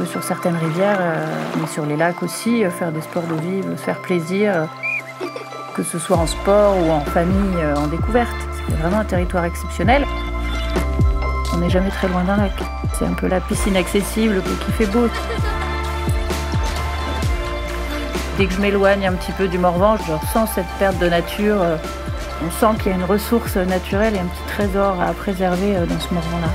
peut sur certaines rivières, euh, mais sur les lacs aussi, euh, faire des sports d'eau vive, se euh, faire plaisir, que ce soit en sport ou en famille, en découverte. C'est vraiment un territoire exceptionnel. On n'est jamais très loin d'un lac. C'est un peu la piscine accessible qui fait beau. Dès que je m'éloigne un petit peu du Morvan, je ressens cette perte de nature. On sent qu'il y a une ressource naturelle et un petit trésor à préserver dans ce Morvan-là.